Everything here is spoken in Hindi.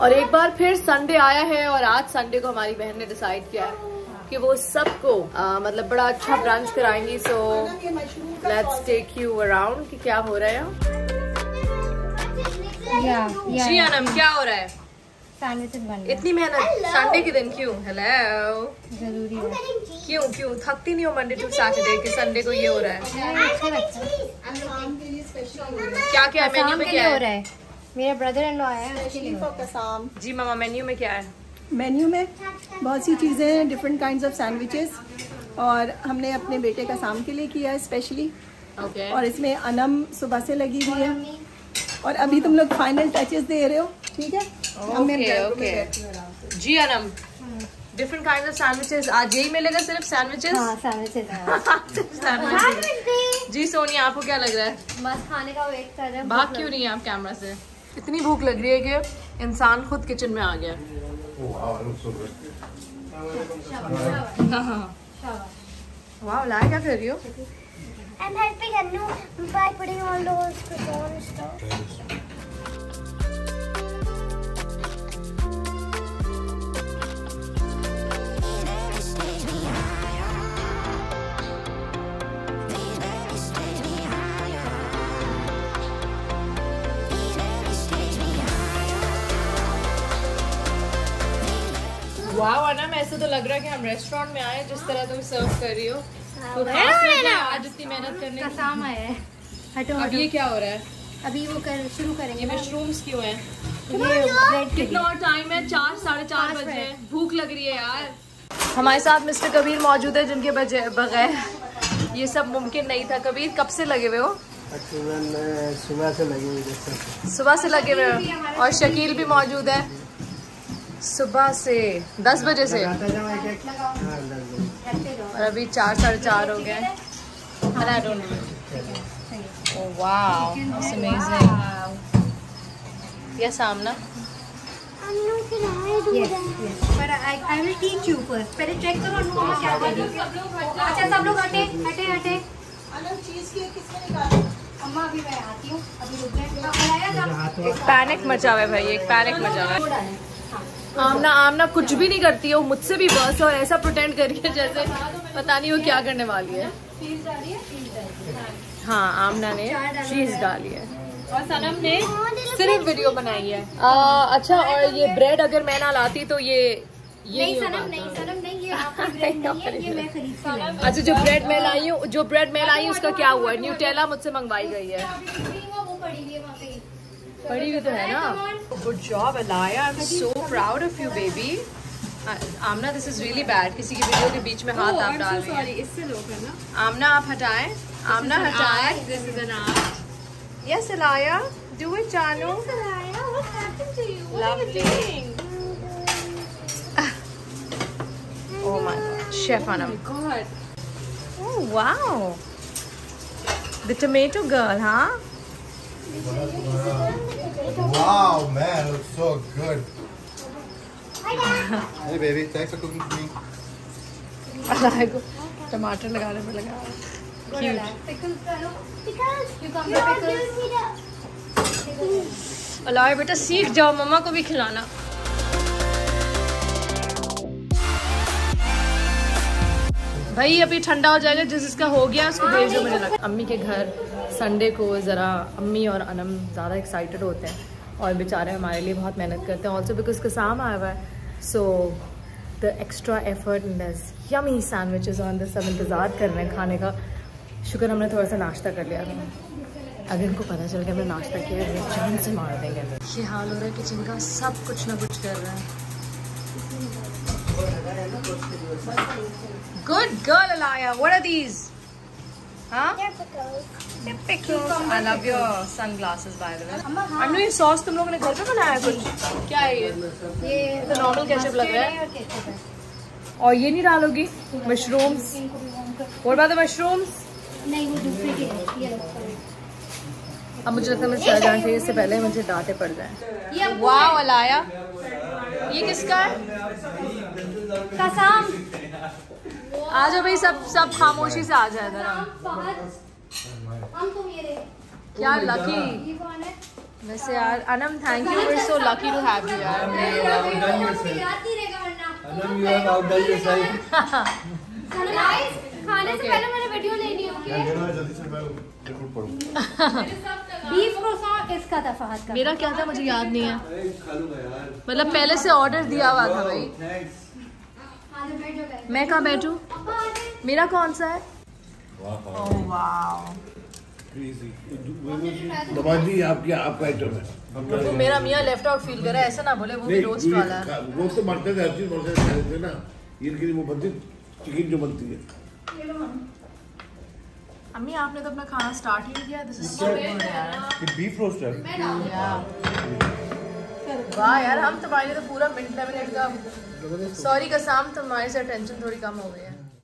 और एक बार फिर संडे आया है और आज संडे को हमारी बहन ने डिसाइड किया है कि वो सबको मतलब बड़ा अच्छा branch कराएँगी so let's take you around कि क्या हो रहा है या या जी अनम क्या हो रहा है? इतनी मेहनत संडे के दिन क्यों? हेलो ज़रूरी है। क्यों क्यों? थकती नहीं हो मंडे टू सैटरडे कि संडे को ये हो रहा है? क्या क्या मेन्यू में क्या हो रहा है। मेरा ब्रदर इन लॉ आया है हो है। जी मामा मेन्यू में क्या है? मेन्यू में बहुत सी चीज़ें हैं डिफरेंट काइंड्स ऑफ़ सैंडविचेस और हमने अपने बेटे का शाम के लिए किया है स्पेशली ओके और इसमें अनम सुबह से लगी हुई है। और अभी तुम लोग फाइनल टचेस दे रहे हो ठीक है? अब मैं ओके बैठूं, मैं ओके बैठती हूँ। आराम से। जी Anam different kind of sandwiches आज यही मिलेगा सिर्फ़ सैंडविचेस हाँ सैंडविचेस सैंडविचेस जी सोनिया आपको क्या लग रहा है? बस खाने का वेट कर रहे हैं भाग क्यों नहीं है आप कैमरा से? इतनी भूख लग रही है कि इंसान खुद किचन में आ गया Oh. वाह लाया क्या कर रही हो I'm helping Anu by putting all those croissants वाह अनम ऐसे तो लग रहा है कि हम रेस्टोरेंट में आए जिस तरह तुम सर्व कर रही हो। तो है आज इतनी मेहनत करने की। कसाम आया है। हटो अब ये क्या हो रहा है? अभी वो कर शुरू करेंगे मशरूम्स क्यों हैं? कितना और टाइम है? चार साढ़े चार बजे। भूख लग रही है यार। हमारे साथ मिस्टर कबीर मौजूद है जिनके बजे बगैर ये सब मुमकिन नहीं था। कबीर कब से लगे हुए हो? सुबह से लगी जैसे सुबह से लगे हुए हो। और शकील भी मौजूद है। सुबह से दस बजे से। हाँ और अभी चार साढ़े चार हो गए. पहले चेक करो क्या है। अच्छा सब लोग हटे हटे हटे। अम्मा अभी मैं आती हूँ। अभी रुक जाए। एक पैनिक मचा हुआ है भाई एक पैनिक मचा हुआ है। आमना आमना कुछ भी नहीं करती है वो मुझसे भी बस और ऐसा प्रोटेंड करी है जैसे पता नहीं वो क्या करने वाली है। हाँ आमना ने चीज़ डाली है। और सनम ने सिर्फ़ वीडियो बनाई है। आ, अच्छा और ये ब्रेड अगर मैं ना लाती तो ये ये नहीं सनम नहीं सनम नहीं ये आपका ब्रेड नहीं है ये मैं हूँ। अच्छा जो ब्रेड मैं लाई हूँ जो ब्रेड मैं लाई हूँ उसका क्या हुआ? न्यूटेला मुझसे मंगवाई गई है। पड़ी हुई है तो है ना। Good job Alaya I am so proud of you baby Aamna this is really bad किसी की वीडियो के बीच में हाथ आप डाल रही हैं। इससे लो करना आमना आप हटाएँ। आमना हटाएँ। This is an art yes Alaya do it जानू lovely. oh my god. Chef anam. God oh wow. The tomato girl huh? Wow, man, it looks so good. hey, baby, thanks for cooking for me. को टमाटर लगाने पे लगा। अलाया बेटा सीख जाओ मम्मा को भी खिलाना। भाई अभी ठंडा हो जाएगा जिस जिसका हो गया उसको भेज दो मुझे लगा। अम्मी के घर संडे को ज़रा अम्मी और अनम ज़्यादा एक्साइटेड होते हैं। और बेचारे हमारे लिए बहुत मेहनत करते हैं ऑल्सो बिकॉज़ कसाम आया हुआ है। So the extra effort this yummy sandwiches on this सब इंतज़ार कर रहे हैं खाने का। शुक्र हमने थोड़ा सा नाश्ता कर लिया। अगर इनको पता चल गया, हमने नाश्ता किया है जान से मार देंगे। ये हाल हो रहा है किचन का, सब कुछ ना कुछ कर रहा है। Good girl Alaya what are these pickles. I love your sunglasses by the way. Anu ये सॉस तुम लोगों ने घर पे बनाया कुछ? क्या है ये? ये तो नॉर्मल केचप लग रहा है। और ये नहीं डालोगी? मशरूम्स? नहीं वो दूसरे के हैं। लो। अब मुझे लगता है मुझे चला जाना चाहिए इससे पहले मुझे डांटे पड़ जाए ये वाह अलाया ये किसका है? कसाम। आ जाओ भाई सब सब खामोशी से आ जाए जरा हम तुम ये रहे क्या लकी है वैसे यार। Anam thank you we so lucky to have you यार खाने से पहले मैंने वीडियो लेनी है ओके जल्दी से मैं पढ़ूं। बीफ क्रोसॉन इसका था फहद का? मेरा क्या था मुझे याद नहीं है। अरे खा लूँगा यार। मतलब पहले से ऑर्डर दिया हुआ था भाई। मैं कहाँ बैठूं। मेरा कौन सा है? दमाजी आपकी आपका आइटम है तो मेरा मियाँ लेफ़्ट आउट फील कर रहा है ऐसा ना बोले वो भी रोस्ट वाला है। वो तो मरते थे हर चीज़ मरते थे ना। इनके लिए वो बनती चिकन जो बनती है। अम्मी आपने तो अपना खाना स्टार्ट ही नहीं किया दिस इज़ सो गुड यार। ये बीफ रोस्ट है। वाह यार, हम तुम्हारे लिए तो पूरा मिनट मिनट का सॉरी का साम तुम्हारे से टेंशन थोड़ी कम हो गई है।